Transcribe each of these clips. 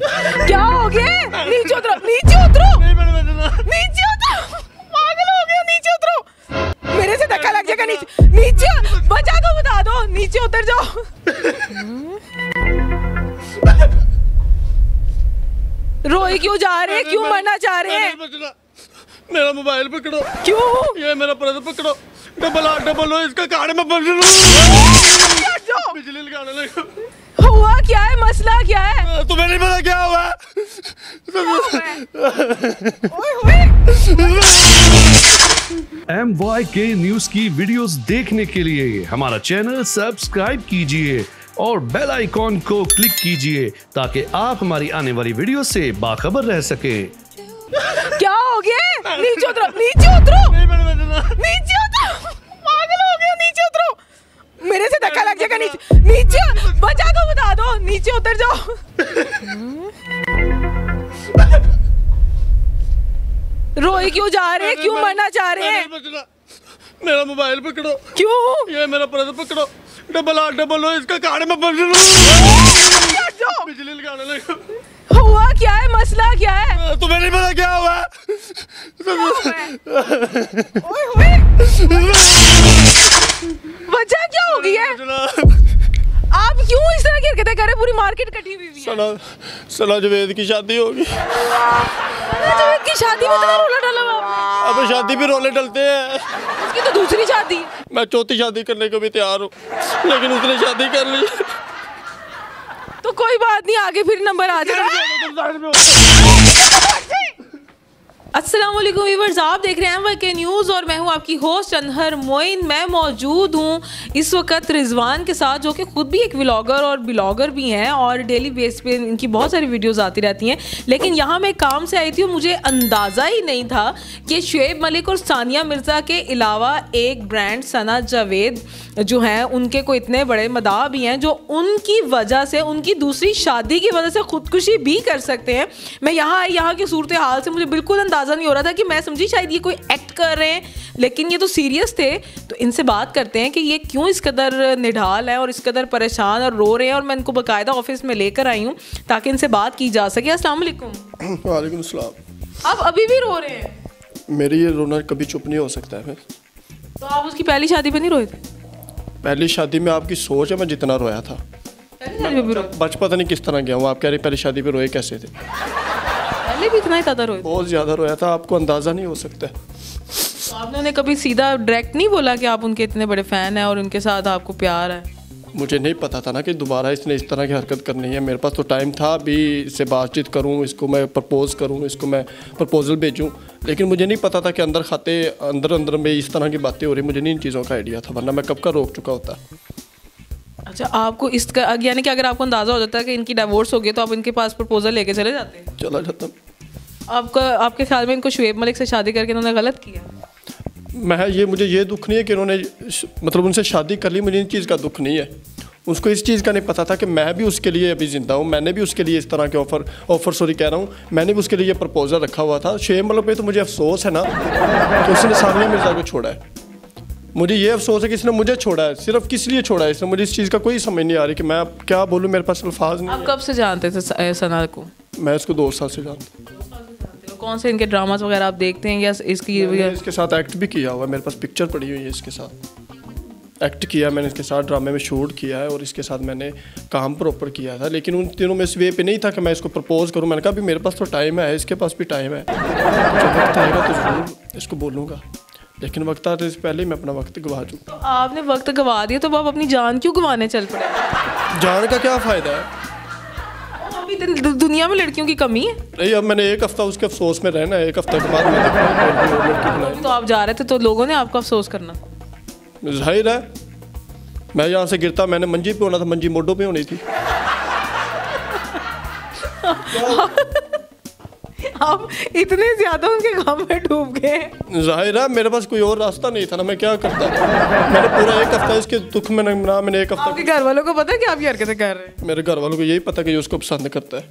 क्या हो गया? नीचे उतरो नीचे उतरो! नीचे उतरो! पागल हो गया नीचे उतरो! मेरे से धक्का लग जाएगा नीचे नीचे बचा को बता दो नीचे उतर जाओ। रोए क्यों जा रहे हैं? क्यों मरना चाह रहे हैं? मेरा मोबाइल पकड़ो। क्यों? ये मेरा पर्स पकड़ो। डबल आठ डबल ओ इसका कार्ड में बिजली लगाने लगा। हुआ क्या है? मसला क्या है? तुम्हें नहीं पता क्या हुआ? एम वाई के न्यूज़ की वीडियोस देखने के लिए हमारा चैनल सब्सक्राइब कीजिए और बेल आइकॉन को क्लिक कीजिए ताकि आप हमारी आने वाली वीडियो से बाखबर रह सके। क्या हो गया? नीचे उतरो नीचे उतरो। नीचे मेरे से धक्का लग जाएगा नीचे। नीचे बचा को बता दो नीचे उतर जाओ। रोए क्यों जा रहे हैं? क्यों मरना चाह रहे हैं? मेरा मोबाइल पकड़ो। क्यों? ये मेरा पर्स पकड़ो। डबल आठ डबल ओ इसका कार्ड में। बिजली लगाने लगा। हुआ क्या है? मसला क्या है? तुम्हें नहीं पता क्या हुआ? ओए वजह क्या हो गई है? आप क्यों इस तरह की हरकतें कर रहे पूरी मार्केट कटी हुई है। सना सना जवेद की शादी होगी। जवेद की शादी में इतना रोला डाला अब शादी भी रोले डलते हैं। उसकी तो दूसरी शादी। मैं चौथी शादी करने को भी तैयार हूँ लेकिन उसने शादी कर ली। तो कोई बात नहीं आगे फिर नंबर आ जाएगा अस्सलाम वालेकुम व्यूअर्स आप देख रहे हैं के न्यूज़ और मैं हूँ आपकी होस्ट अनहर मोइन मैं मौजूद हूँ इस वक्त रिजवान के साथ, जो कि खुद भी एक व्लॉगर और ब्लॉगर भी हैं और डेली बेस पे इनकी बहुत सारी वीडियोस आती रहती हैं। लेकिन यहाँ मैं काम से आई थी और मुझे अंदाज़ा ही नहीं था कि शुएब मलिक और सानिया मिर्ज़ा के अलावा एक ब्रांड सना जावेद जो हैं, उनके कोई इतने बड़े मदाह भी हैं जो उनकी वजह से, उनकी दूसरी शादी की वजह से खुदकुशी भी कर सकते हैं। मैं यहाँ आई, यहाँ की सूरत हाल से मुझे बिल्कुल अंदाज़ा नहीं हो रहा था कि मैं समझी शायद ये कोई एक्ट कर रहे हैं लेकिन ये तो सीरियस थे। तो इनसे बात करते हैं कि ये क्यों इस कदर निढाल है और इस कदर परेशान और रो रहे हैं और मैं इनको बाकायदा ऑफ़िस में लेकर आई हूँ ताकि इनसे बात की जा सके। अस्सलाम वालेकुम। आप अभी भी रो रहे हैं? मेरी ये रोना कभी चुप नहीं हो सकता है फिर। तो आप उसकी पहली शादी पे नहीं रोए थे? पहली शादी में आपकी सोच है मैं जितना रोया था। पहली शादी पे भी रोए बच पता नहीं किस तरह गया हूँ। आप कह रहे पहली शादी पे रोए कैसे थे? पहले भी इतना ज़्यादा थे? बहुत ज़्यादा रोया था आपको अंदाज़ा नहीं हो सकता। तो आपने उन्हें कभी सीधा डायरेक्ट नहीं बोला कि आप उनके इतने बड़े फ़ैन हैं और उनके साथ आपको प्यार है? मुझे नहीं पता था ना कि दोबारा इसने इस तरह की हरकत करनी है। मेरे पास तो टाइम था अभी इससे बातचीत करूँ इसको मैं प्रपोज़ करूँ इसको मैं प्रपोज़ल भेजूं। लेकिन मुझे नहीं पता था कि अंदर खाते अंदर अंदर में इस तरह की बातें हो रही मुझे नहीं इन चीज़ों का आइडिया था वरना मैं कब का रोक चुका होता। अच्छा आपको इस यानी कि अगर आपको अंदाज़ा हो जाता है कि इनकी डाइवोर्स हो गई तो आप इनके पास प्रपोजल लेके चले जाते? चला जाता। आपका आपके ख्याल में इनको शुएब मलिक से शादी करके इन्होंने गलत किया? मैं ये मुझे ये दुख नहीं है कि उन्होंने मतलब उनसे शादी कर ली मुझे इन चीज़ का दुख नहीं है। उसको इस चीज़ का नहीं पता था कि मैं भी उसके लिए अभी ज़िंदा हूँ मैंने भी उसके लिए इस तरह के ऑफ़र ऑफ़र सॉरी कह रहा हूँ मैंने भी उसके लिए प्रपोज़ल रखा हुआ था। शेम मतलब पे तो मुझे अफसोस है ना कि उसने सानिया मिर्ज़ा को छोड़ा है। मुझे ये अफसोस है कि इसने मुझे छोड़ा है सिर्फ़ किस लिए छोड़ा है? इसने मुझे इस चीज़ का कोई समझ नहीं आ रही कि मैं क्या बोलूँ मेरे पास अल्फाज नहीं आप कब से जानते थे सना को? मैं इसको दो साल से जानता हूँ। कौन से इनके ड्रामास वगैरह आप देखते हैं या इसकी इसके साथ एक्ट भी किया हुआ है। मेरे पास पिक्चर पड़ी हुई है इसके साथ। एक्ट किया मैंने इसके साथ ड्रामे में शूट किया है और इसके साथ मैंने काम प्रॉपर किया था। लेकिन उन दिनों में इस वे पे नहीं था कि मैं इसको प्रपोज करूँ। मैंने कहा भी मेरे पास तो टाइम है इसके पास भी टाइम है। जब वक्त आएगा तो ज़रूर इसको बोलूँगा। लेकिन वक्त आने से पहले ही मैं अपना वक्त गवा चुका तो आपने वक्त गवा दिया तो आप अपनी जान क्यों गंवाने चल पड़े? जान का क्या फ़ायदा है? अभी दुनिया में लड़कियों की कमी है? नहीं अब मैंने एक हफ़्ता उसके अफसोस में रहना है एक हफ़्ते के बाद बुलाएँगे। तो आप जा रहे थे तो लोगों ने आपका अफसोस करना। ज़ाहिर है मैं यहाँ से गिरता मैंने मंजी पे होना था मंजी मोडो पे होनी थी। आप इतने ज़्यादा उनके काम में डूब गए ज़ाहिर है मेरे पास कोई और रास्ता नहीं था ना मैं क्या करता? मैंने पूरा एक हफ़्ता इसके दुख में ना मैंने एक हफ़्ता आपके घर वालों को पता है कि आप ये हरकतें कर रहे हैं? मेरे घर वालों को यही पता कि ये उसको पसंद करता है।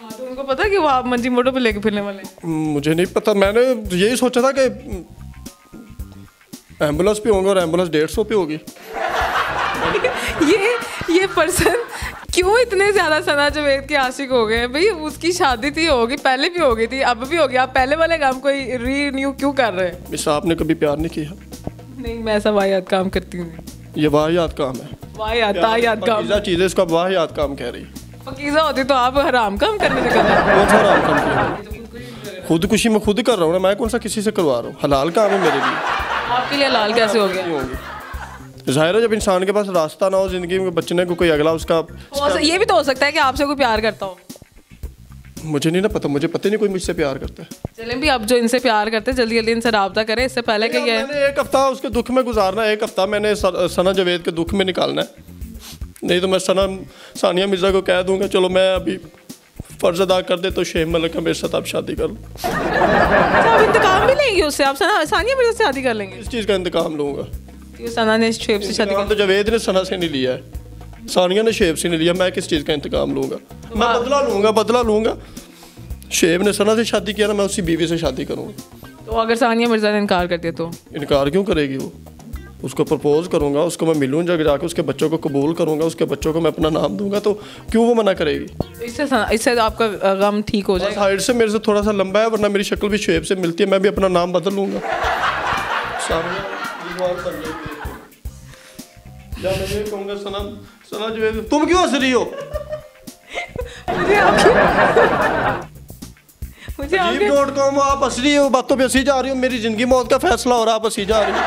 हाँ, तो उनको पता कि वो आप मंजी मोटो पे लेके फिरने वाले मुझे नहीं पता। मैंने यही सोचा था कि एंबुलेंस पे होंगे और एंबुलेंस डेढ़ सौ पे होगी। ये ये पर्सन क्यों इतने ज़्यादा सना जावेद के आशिक हो गए भाई उसकी शादी थी होगी पहले भी हो गई थी अब भी हो गई आप पहले वाले काम को रीन्यू क्यों कर रहे हैं? मिस आपने कभी प्यार नहीं किया? नहीं मैं ऐसा वाहियात काम करती हूँ। ये वाहियात काम है। वाहियात ताहियात काम। चीज़ इसका वाहियात काम कह रही है। पकीजा होती तो आप हराम काम करने निकल कौन सा हराम काम किया। खुदकुशी मैं खुद कर रहा हूँ ना मैं कौन सा किसी से करवा रहा हूँ? हलाल काम है मेरे लिए। आपके लिए हलाल कैसे हो गया? होंगी। ज़ाहिर है जब इंसान के पास रास्ता ना हो ज़िंदगी में बचने को कोई अगला उसका ये भी तो हो सकता है कि आपसे कोई प्यार करता हो। मुझे नहीं ना पता मुझे पता नहीं कोई मुझसे प्यार करता है। चलें भी आप जो इनसे प्यार करते हैं जल्दी जल्दी इनसे रबता करें इससे पहले कि ये मैंने एक हफ़्ता उसके दुख में गुजारना है एक हफ़्ता मैंने सना जवेद के दुख में निकालना है। नहीं तो मैं सना सानिया मिर्ज़ा को कह दूँगा चलो मैं अभी फ़र्ज़ अदा कर दे तो शेख मलिक का मेरे साथ आप शादी कर लो। अच्छा, आप इंतकाम भी लेंगे उससे? आप सना सानिया मिर्ज़ा से शादी कर लेंगे? इस चीज़ का इंतकाम लूँगा। सना ने से शादी तो जवेद ने सना से नहीं लिया है। सानिया ने शेब से नहीं लिया मैं किस चीज़ का इंतकाम लूँगा? मैं बदला लूँगा बदला लूँगा। शेब ने सना से शादी किया ना मैं उसी बीवी से शादी करूँगा। तो अगर सानिया मिर्ज़ा ने इनकार कर दिया तो? इनकार क्यों करेगी वो? उसको प्रपोज करूँगा उसको मैं मिलूँ जग जाके उसके बच्चों को कबूल करूँगा उसके बच्चों को मैं अपना नाम दूँगा तो क्यों वो मना करेगी? तो इससे इससे आपका गम ठीक हो जाएगा। हाइट से मेरे से थोड़ा सा लंबा है वरना मेरी शक्ल भी शेप से मिलती है मैं भी अपना नाम बदल लूँगा। सामने दीवार बन जाएगी। या मैं ये कहूँगा सना सना जो तुम क्यों हंस रही हो? मुझे आपकी मुझे अजीब डॉट कॉम आप हंस रही हो बातों पे हँसी जा रही हो मेरी ज़िंदगी मौत का फैसला हो रहा है आप हँसी जा रही हो।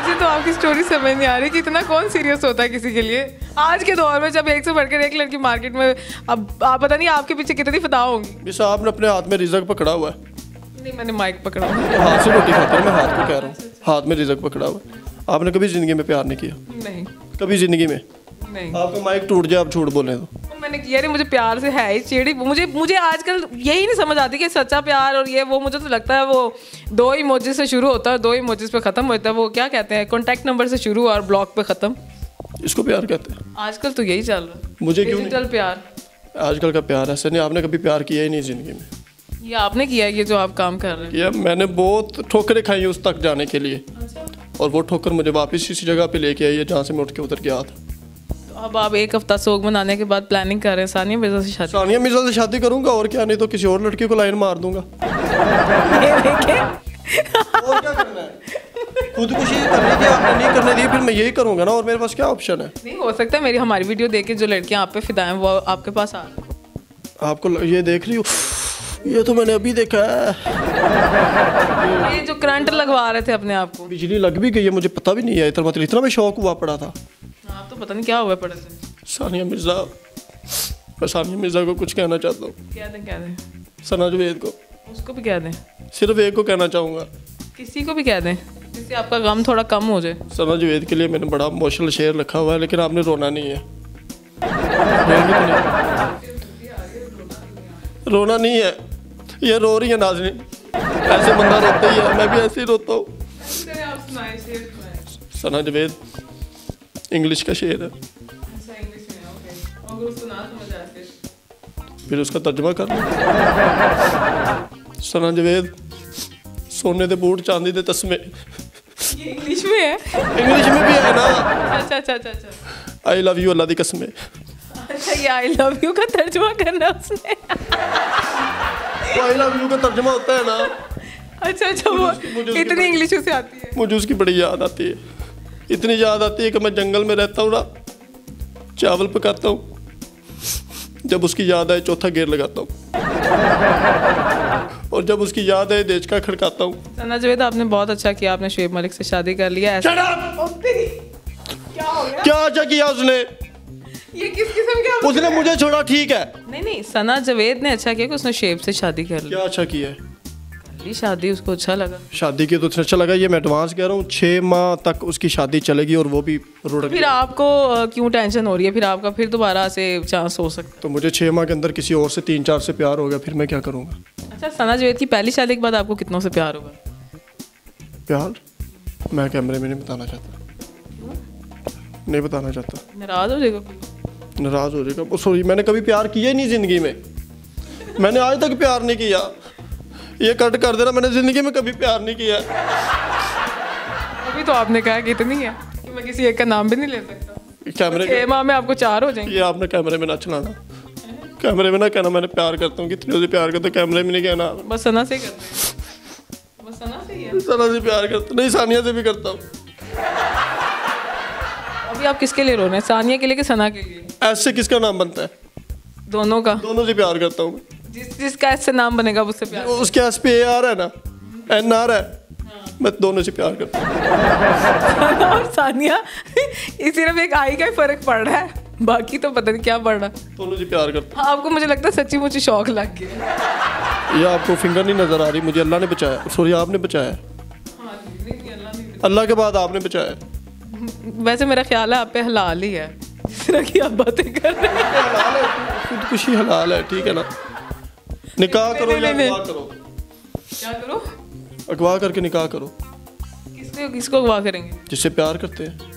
मुझे तो आपकी स्टोरी समझ नहीं आ रही कि इतना कौन सीरियस होता है किसी के लिए। आज के दौर में जब एक से बढ़कर एक लड़की मार्केट में अब आप पता नहीं आपके पीछे कितनी फदा होंगी। भी साहब ने अपने हाथ में रिजक पकड़ा हुआ है। नहीं मैंने माइक पकड़ा हाथ से रोटी खाते हैं मैं हाथ को कह रहा हूँ। हाथ में रिजक पकड़ा हुआ। आपने कभी ज़िंदगी में प्यार नहीं किया? नहीं। कभी ज़िंदगी में? नहीं। आपका माइक टूट जाए आप झूठ बोले तो मैंने किया नहीं मुझे प्यार से है ही चेड़ी। मुझे मुझे आजकल यही नहीं समझ आती कि सच्चा प्यार और ये वो मुझे तो लगता है वो दो ही मोजिस से शुरू होता है दो ही मोजिस पे खत्म होता है। वो क्या कहते हैं? कॉन्टैक्ट नंबर से शुरू और ब्लॉक पे खत्म। इसको प्यार कहते हैं। आजकल तो यही चल रहा है। मुझे क्यों प्यार। आजकल का प्यार ऐसा नहीं आपने कभी प्यार किया ही नहीं ज़िंदगी में। ये आपने किया है ये जो आप काम कर रहे हैं। ये मैंने बहुत ठोकरें खाई उस तक जाने के लिए। और वो ठोकर मुझे वापस इसी जगह पे लेके आई है जहाँ से मैं उठ के उतर गया था। तो अब आप एक हफ़्ता सोग मनाने के बाद प्लानिंग कर रहे हैं सानिया मिर्ज़ा से शादी? सानिया मिर्ज़ा से शादी करूँगा और क्या नहीं तो किसी और लड़की को लाइन मार दूँगा। और क्या करना है? खुदकुशी करने की आपने नहीं करने दी फिर मैं यही करूँगा ना और मेरे पास क्या ऑप्शन है? नहीं हो सकता है मेरी हमारी वीडियो देख के जो लड़कियाँ आप पे फिदा हैं वो आपके पास आ आपको ये देख रही हो। ये तो मैंने अभी देखा है। ये जो करंट लगवा रहे थे अपने आप को। बिजली लग भी गई है मुझे पता भी नहीं है। इतना मतलब इतना मैं शौक हुआ पड़ा था। आप तो पता नहीं क्या हुआ पड़े थे। सानिया मिर्ज़ा मैं सानिया मिर्ज़ा को कुछ कहना चाहता हूँ। क्या दें क्या दें? सना जुवेद को। उसको भी कह दें? सिर्फ़ एक को कहना चाहूँगा। किसी को भी कह दें? जिससे आपका गम थोड़ा कम हो जाए। सना जुवेद के लिए मैंने बड़ा इमोशनल शेयर रखा हुआ है लेकिन आपने रोना नहीं है? रोना नहीं है। ये रो रही है नाजरीन ऐसे बंदा रोता ही है मैं भी ऐसे ही रोता हूँ। सना जवेद इंग्लिश का शेर है। फिर उसका तर्जमा कर सना जुवेद सोने दे बूट चांदी दे तस्मे। इंग्लिश में है? इंग्लिश में भी है ना। अच्छा अच्छा अच्छा आई लव यू अल्लाह दी कसमें अच्छा ये आई लव यू का तर्जुमा करना उसने। आई लव यू का तर्जमा होता है ना। अच्छा अच्छा वो मुझे उसकी इतनी इंग्लिश उसे आती है। मुझे उसकी बड़ी याद आती है। इतनी याद आती है कि मैं जंगल में रहता हूँ ना चावल पकाता हूँ जब उसकी याद आए चौथा गेर लगाता हूँ। और जब उसकी याद आए देश का खड़काता हूँ। सना जवेद आपने बहुत अच्छा किया। आपने शुएब मलिक से शादी कर लिया। ऐसा क्या हो गया? क्या अच्छा किया उसने? ये किस किस्म का उसने मुझे छोड़ा ठीक है। नहीं नहीं सना जवेद ने अच्छा किया कि उसने शेब से शादी कर ली। क्या अच्छा किया? है शादी उसको अच्छा लगा। शादी की तो उसे अच्छा लगा ये मैं एडवांस कह रहा हूँ छः माह तक उसकी शादी चलेगी और वो भी रुड़ फिर आपको क्यों टेंशन हो रही है? फिर आपका फिर दोबारा से चांस हो सकता तो मुझे छः माह के अंदर किसी और से तीन चार से प्यार हो गया फिर मैं क्या करूँगा? अच्छा सना जवेद की पहली शादी के बाद आपको कितनों से प्यार होगा प्यार? मैं कैमरे में नहीं बताना चाहता। नहीं बताना चाहता। नाराज़ हो जाएगा? नाराज़ हो जाएगा। सॉरी मैंने कभी प्यार किया ही नहीं ज़िंदगी में। मैंने आज तक प्यार नहीं किया। ये कट कर देना मैंने ज़िंदगी में कभी प्यार नहीं किया। अभी तो आपने कहा कि इतनी है कि मैं किसी एक का नाम भी नहीं ले सकता। कैमरे छह माह में आपको चार हो जाएँगे। ये आपने कैमरे में ना चलाना। कैमरे में ना कहना मैंने प्यार करता हूँ कितने से प्यार करता कैमरे में नहीं कहना। बस सना से करते बस सना से सना से प्यार करता नहीं सानिया से भी करता हूँ। अभी आप किसके लिए रो रहे हैं? सानिया के लिए कि सना के लिए? ऐसे किसका नाम बनता है? दोनों का। दोनों से प्यार करता हूँ जिस जिसका ऐसे नाम बनेगा उससे प्यार। उसके आस पे ए आ रहा है ना? एन आ रहा है। मैं दोनों से प्यार करता हूँ। और सानिया ये सिर्फ़ एक आई का ही फ़र्क पड़ रहा है। बाकी तो पता नहीं क्या पड़ रहा। है दोनों से प्यार करता हाँ। आपको मुझे लगता है सच्ची मुझे शौक लग गया। हूँ ये आपको फिंगर नहीं नज़र आ रही मुझे अल्लाह ने बचाया। सॉरी आपने बचाया। अल्लाह के बाद आपने बचाया। वैसे मेरा ख्याल है आप पे हलाल ही है। जिस तरह की आप बातें कर रहे हैं। हलाल है खुदकुशी हलाल है ठीक है ना? निकाह करो या अगवा करो? क्या करो? अगवा करके निकाह करो। किसको किसको अगवा करेंगे? जिससे प्यार करते हैं।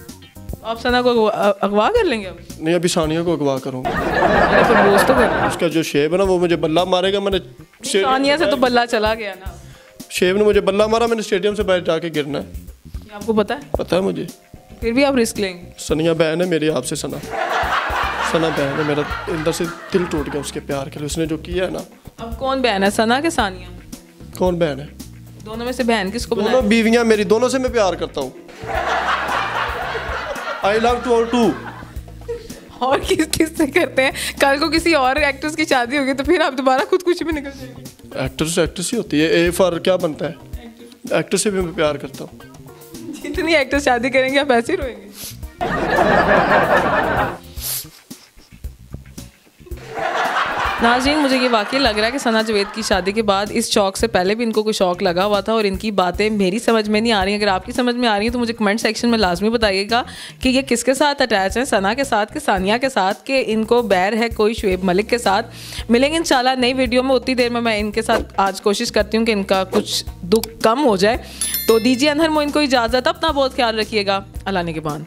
आप सना को अगवा, कर लेंगे अब? नहीं अभी सानिया को अगवा करूँगा। प्रपोज तो कर उसका जो शेब है ना वो मुझे बल्ला मारेगा मैंने सानिया से तो बल्ला चला गया ना। शेब ने मुझे बल्ला मारा मैंने स्टेडियम से बाहर जाके गिरना है। आपको पता है? पता है मुझे। फिर भी आप रिस्क लेंगे। सनिया बहन है मेरी आपसे सना। सना बहन है मेरा अंदर से दिल टूट गया उसके प्यार के लिए। उसने जो किया है ना। अब कौन बहन है सना के सानिया? कौन बहन है? दोनों में से बहन किसको दोनों बीवियाँ मेरी दोनों से मैं प्यार करता हूँ। आई लव टू और टू और किस किस से करते हैं? कल को किसी और एक्ट्रेस की शादी होगी तो फिर आप दोबारा खुद कुछ भी निकल जाएँगे। एक्ट्रेस एक्ट्रेस ही होती है। ए फॉर क्या बनता है? एक्टर से भी मैं प्यार करता हूँ। जितनी एक्टर शादी करेंगे आप ऐसे ही रोएँगे। नाजरीन, मुझे ये वाकई लग रहा है कि सना जवेद की शादी के बाद इस शौक से पहले भी इनको कोई शौक लगा हुआ था और इनकी बातें मेरी समझ में नहीं आ रही अगर आपकी समझ में आ रही है तो मुझे कमेंट सेक्शन में लाजमी बताइएगा कि ये किसके साथ अटैच है, सना के साथ कि सानिया के साथ कि इनको बैर है कोई शुएब मलिक के साथ। मिलेंगे इंशाल्लाह नई वीडियो में, उतनी देर में मैं इनके साथ आज कोशिश करती हूँ कि इनका कुछ दुख कम हो जाए। तो दीजिए अनहर मोइन को इजाज़त, अपना बहुत ख्याल रखिएगा। अल्लाह के बाद